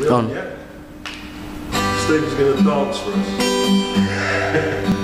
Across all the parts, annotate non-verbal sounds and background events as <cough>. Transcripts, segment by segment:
Done. Gone. Yeah. Steve's going to dance for us. <laughs>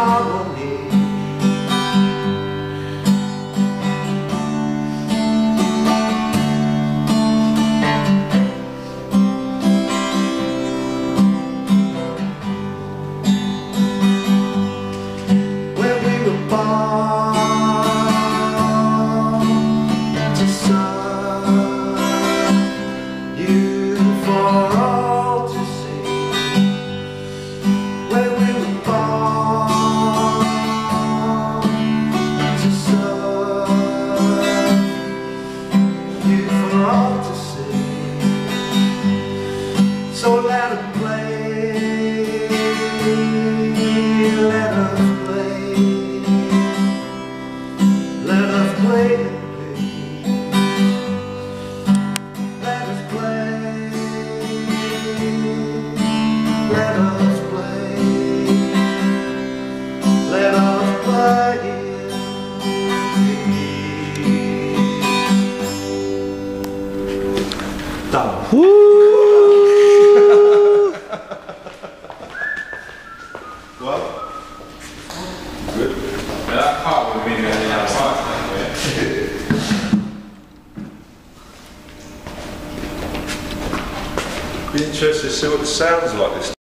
harmony we were born to serve Woo! well, good. That caught with me, man. That caught. Be interested to see what it sounds like this.